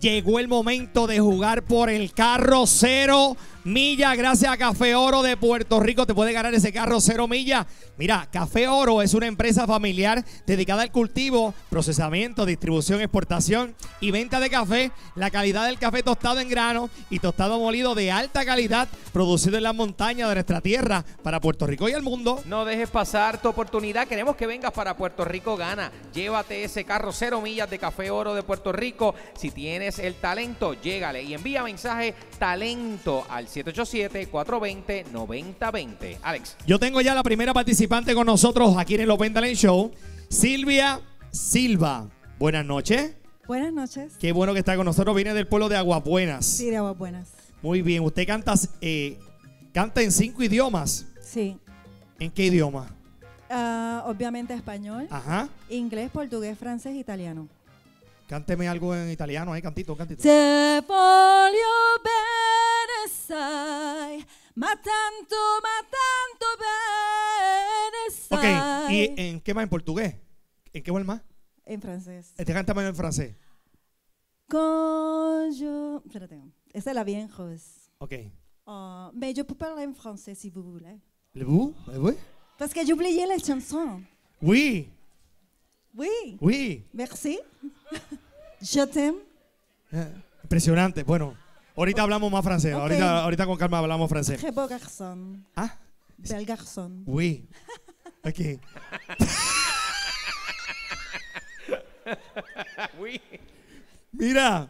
Llegó el momento de jugar por el carro cero millas. Gracias a Café Oro de Puerto Rico te puede ganar ese carro cero millas. Mira, Café Oro es una empresa familiar dedicada al cultivo, procesamiento, distribución, exportación y venta de café. La calidad del café tostado en grano y tostado molido de alta calidad, producido en las montañas de nuestra tierra para Puerto Rico y el mundo. No dejes pasar tu oportunidad. Queremos que vengas para Puerto Rico Gana. Llévate ese carro cero millas de Café Oro de Puerto Rico. Si tienes el talento, llégale y envía mensaje talento al 787-420-9020. Alex. Yo tengo ya la primera participante con nosotros aquí en el Open Talent Show, Silvia Silva. Buenas noches. Buenas noches. Qué bueno que está con nosotros. Viene del pueblo de Aguabuenas. Sí, de aguas buenas. Muy bien. Usted canta, eh, canta en cinco idiomas. Sí. ¿En qué idioma? Ah, obviamente español, Ajá. inglés, portugués, francés, italiano. Cánteme algo en italiano, ahí, cantito, cantito. Bene, sai, ma tanto, ma tanto bene, Ok, sai. ¿y en qué más? ¿En portugués? ¿En qué más? En francés. Este cántame en francés. Quand je... Espérate. Esa es la bien rose. Ok. Ah, mais je peux parler en français si vous voulez. ¿Le vous? ¿Le vous? Parce que j'ai oublié la chanson. Oui, Oui, oui. merci. je t'aime. Eh, Impresionante. Bueno, ahorita hablamos más francés. Ahorita, ahorita con calma hablamos francés. Très beau garçon. Ah, Bel garçon. oui. Ok. Mira,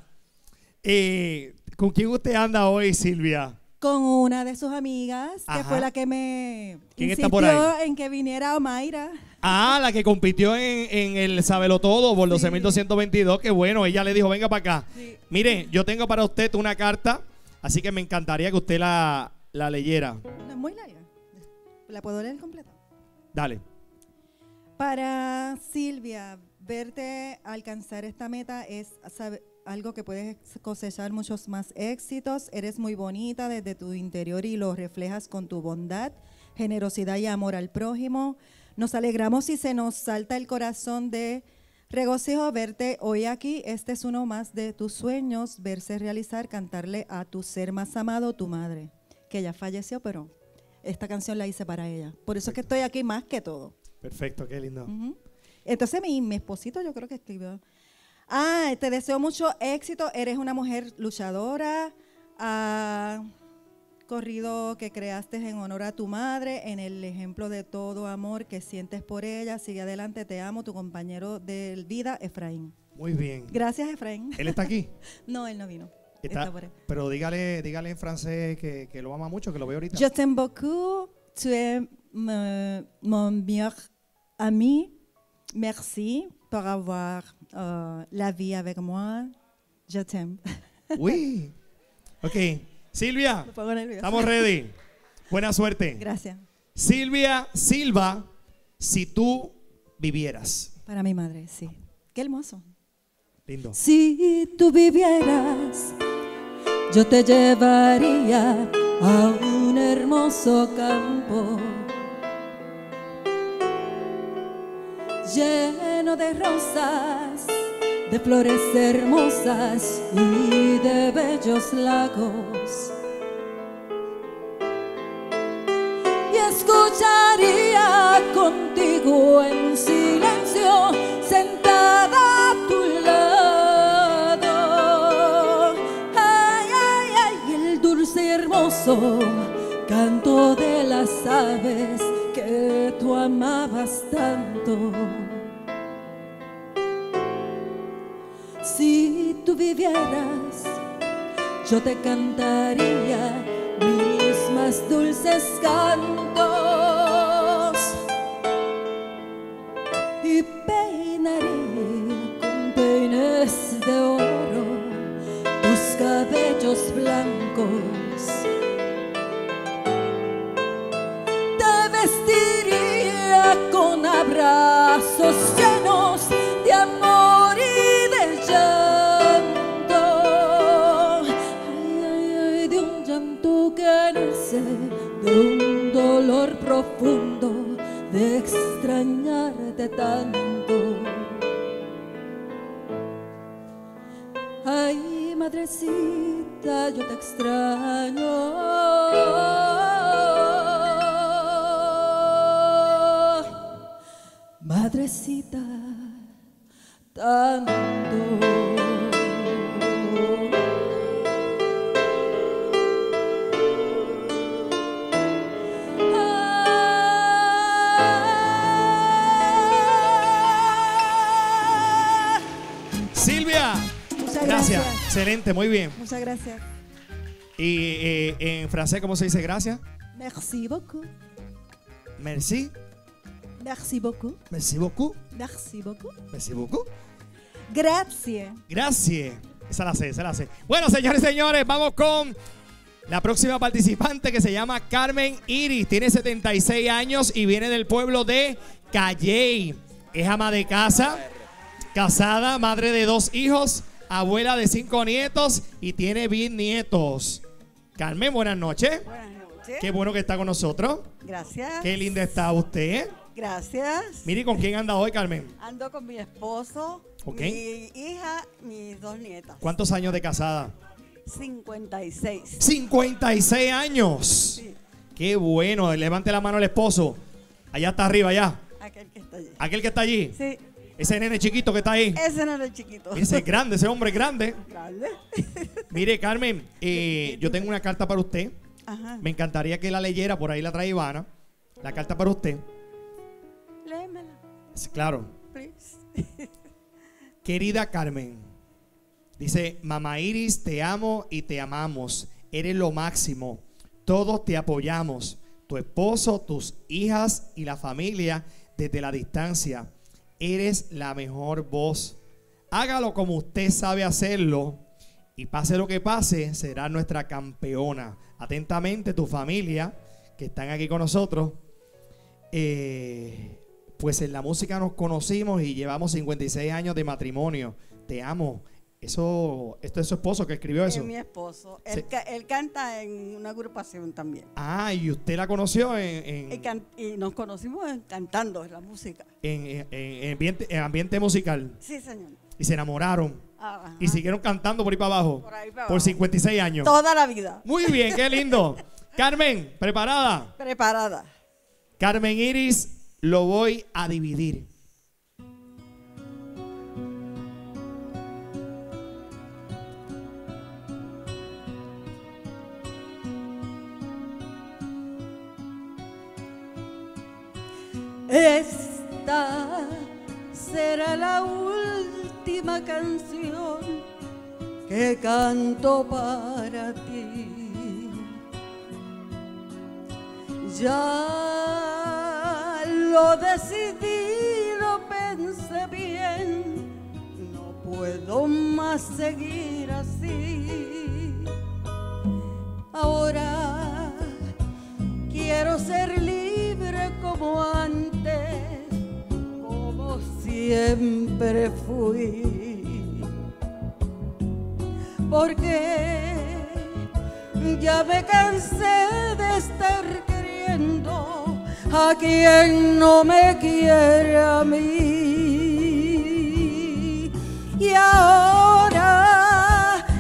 eh, ¿con quién usted anda hoy, Silvia? con una de sus amigas, que fue la que me ¿Quién está insistió por ahí? en que viniera Omaira. Ah, la que compitió en, en el Sabelo Todo por los Sí. 1222. Que bueno, ella le dijo, venga para acá. Sí. Mire, yo tengo para usted una carta, así que me encantaría que usted la, la leyera. No es muy larga. ¿La puedo leer completa? Dale. Para Silvia, verte alcanzar esta meta es algo que puedes cosechar muchos más éxitos. Eres muy bonita desde tu interior y lo reflejas con tu bondad, generosidad y amor al prójimo. Nos alegramos y se nos salta el corazón de regocijo verte hoy aquí. Este es uno más de tus sueños, verse realizar, cantarle a tu ser más amado, tu madre, que ya falleció, pero esta canción la hice para ella. Por eso es que estoy aquí más que todo. Perfecto, qué lindo. Entonces mi, mi esposito yo creo que escribió. Ah, te deseo mucho éxito. Eres una mujer luchadora. Ha corrido que creaste en honor a tu madre, en el ejemplo de todo amor que sientes por ella. Sigue adelante, te amo, tu compañero de vida, Efraín. Muy bien. Gracias, Efraín. ¿Él está aquí? No, él no vino. Está- Está por ahí. pero dígale, dígale en francés que, que lo ama mucho, que lo veo ahorita. Je t'aime beaucoup. Tu es mon meilleur ami. Merci pour avoir euh, la vie avec moi. Je t'aime. Uy. Ok. Silvia, estamos ready. Buena suerte. Gracias. Silvia Silva, si tú vivieras. Para mi madre, sí. Qué hermoso. Lindo. Si tú vivieras, yo te llevaría a un hermoso campo lleno de rosas, de flores hermosas y de bellos lagos. Y escucharía contigo en silencio, sentada a tu lado. Ay, ay, ay, el dulce hermoso canto de las aves que tú amabas tanto. Vivieras, yo te cantaría mis más dulces cantos Tanto. Ah. Silvia. Muchas Gracias. gracias. Excelente, muy bien. Muchas gracias. Y eh, en francés, ¿cómo se dice gracias? Merci beaucoup. Merci. Merci beaucoup. Merci beaucoup. Merci beaucoup. Merci beaucoup. Gracias. Gracias. Esa la sé, esa la sé. Bueno, señores y señores, vamos con la próxima participante que se llama Carmen Iris. Tiene 76 años y viene del pueblo de Calley. Es ama de casa, casada, madre de dos hijos, abuela de cinco nietos y tiene bisnietos. Carmen, buenas noches. Buenas noches. Qué bueno que está con nosotros. Gracias. Qué linda está usted. Gracias. Mire, ¿con quién anda hoy, Carmen? Ando con mi esposo, Ok. mi hija, mis dos nietas. ¿Cuántos años de casada? 56. 56 años. Sí, Qué bueno. Levante la mano el esposo. Allá está arriba, allá. aquel que está allí. Aquel que está allí. Sí, Ese nene chiquito que está ahí. ese el chiquito. Ese es grande, ese hombre es grande. Grande. Mire, Carmen, eh, yo tengo una carta para usted. Ajá. Me encantaría que la leyera, por ahí la trae Ivana. La carta para usted. Claro. please. Querida Carmen, dice, Mamá Iris, te amo y te amamos. Eres lo máximo. Todos te apoyamos. Tu esposo, tus hijas y la familia desde la distancia. Eres la mejor voz. Hágalo como usted sabe hacerlo. Y pase lo que pase, será nuestra campeona. Atentamente, tu familia, que están aquí con nosotros. Eh, pues en la música nos conocimos y llevamos 56 años de matrimonio. Te amo. Eso, esto es su esposo que escribió Es eso. mi esposo. Sí. Él, ca- él canta en una agrupación también. Ah, y usted la conoció en, en- Y, nos conocimos cantando en la música. en- en- en ambiente, en ambiente musical. Sí, señor. Y se enamoraron. Ajá. Y siguieron cantando por ahí para abajo. Por ahí para Por abajo. 56 años. Toda la vida. Muy bien, qué lindo. Carmen, ¿preparada? Preparada. Carmen Iris, lo voy a dividir. Esta será la última canción que canto para ti. Ya lo decidí, lo pensé bien, no puedo más seguir así. Ahora quiero ser libre como antes, como siempre fui. Porque ya me cansé de estar queriendo a quien no me quiere a mí. Y ahora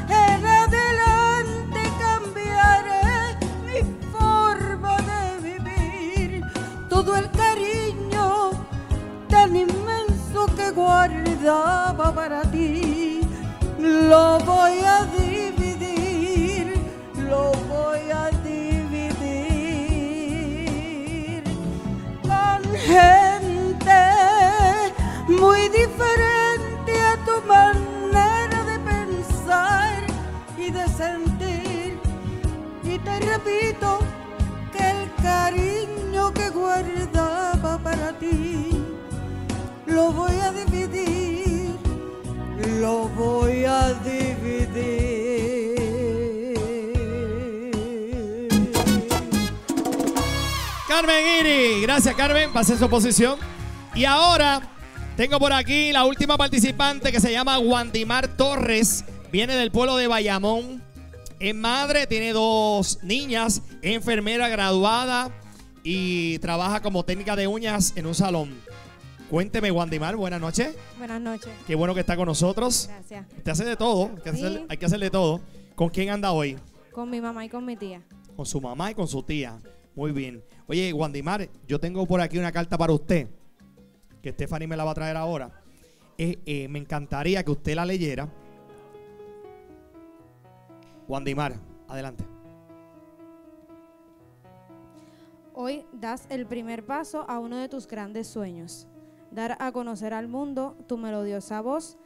en adelante cambiaré mi forma de vivir. Todo el cariño tan inmenso que guardaba para ti, lo voy a repito que el cariño que guardaba para ti lo voy a dividir, lo voy a dividir. Carmen Iris, gracias Carmen, pasé su posición. Y ahora tengo por aquí la última participante que se llama Wandimar Torres, viene del pueblo de Bayamón. Es madre, tiene dos niñas, es enfermera graduada y trabaja como técnica de uñas en un salón. Cuénteme, Wandimar, buenas noches. Buenas noches. Qué bueno que está con nosotros. Gracias. Usted hace de todo, hay que, Sí. hacer, hay que todo. ¿Con quién anda hoy? Con mi mamá y con mi tía. Con su mamá y con su tía. Muy bien. Oye, Wandimar, yo tengo por aquí una carta para usted, que Stephanie me la va a traer ahora. Eh, eh, me encantaría que usted la leyera. Wandimar, adelante. Hoy das el primer paso a uno de tus grandes sueños. Dar a conocer al mundo tu melodiosa voz,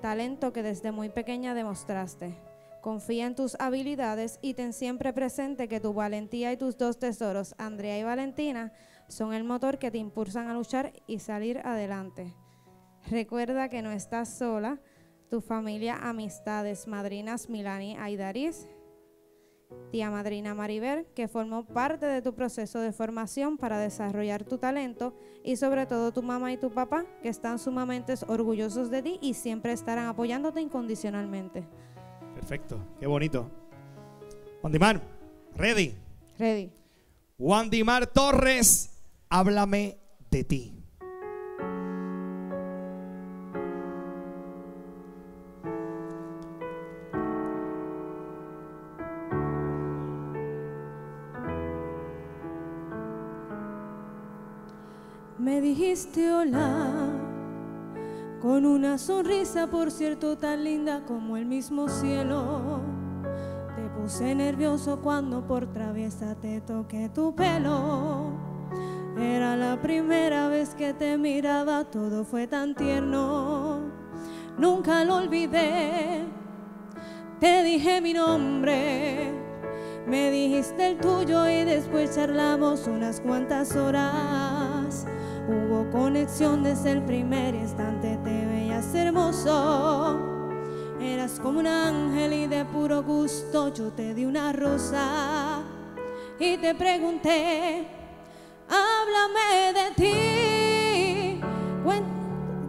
talento que desde muy pequeña demostraste. Confía en tus habilidades y ten siempre presente que tu valentía y tus dos tesoros, Andrea y Valentina, son el motor que te impulsan a luchar y salir adelante. Recuerda que no estás sola, tu familia, amistades, madrinas Milani Aidaris, tía madrina Maribel, que formó parte de tu proceso de formación para desarrollar tu talento, y sobre todo tu mamá y tu papá, que están sumamente orgullosos de ti y siempre estarán apoyándote incondicionalmente. Perfecto, qué bonito. Wandimar, ready. Ready. Wandimar Torres, háblame de ti. Dijiste hola con una sonrisa, por cierto, tan linda como el mismo cielo. Te puse nervioso cuando por traviesa te toqué tu pelo. Era la primera vez que te miraba, todo fue tan tierno. Nunca lo olvidé. Te dije mi nombre, me dijiste el tuyo y después charlamos unas cuantas horas. Conexión desde el primer instante, te veías hermoso. Eras como un ángel y de puro gusto yo te di una rosa y te pregunté, háblame de ti.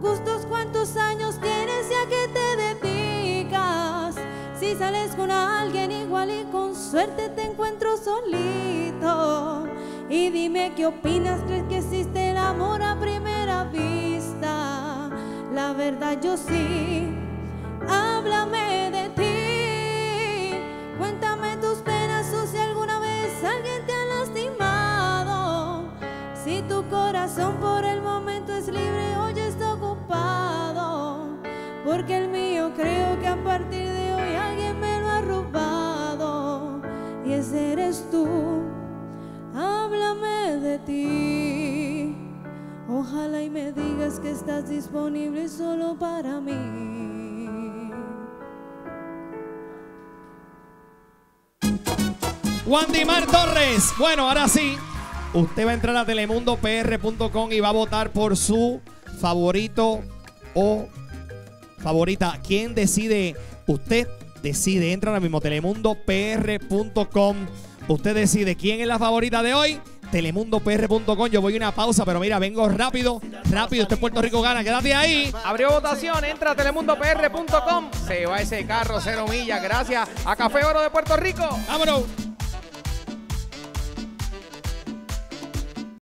Gustos, ¿cuántos años tienes y a qué te dedicas? Si sales con alguien igual y con suerte te encuentro solito. Y dime qué opinas, ¿crees que existe amor a primera vista? La verdad yo sí, háblame de ti. Cuéntame tus penas o si alguna vez alguien te ha lastimado. Si tu corazón por el momento es libre, hoy está ocupado. Porque el mío creo que a partir de hoy alguien me lo ha robado. Y ese eres tú. Háblame de ti. Ojalá y me digas que estás disponible solo para mí. Wandimar Torres. Bueno, ahora sí. Usted va a entrar a telemundopr.com y va a votar por su favorito o favorita. ¿Quién decide? Usted decide. Entra ahora mismo telemundopr.com. Usted decide quién es la favorita de hoy. Telemundopr.com. Yo voy a una pausa, pero mira, vengo rápido, rápido. Este Puerto Rico gana. Quédate ahí. Abrió votación, entra a telemundopr.com. Se va ese carro cero millas gracias a Café Oro de Puerto Rico. Vámonos.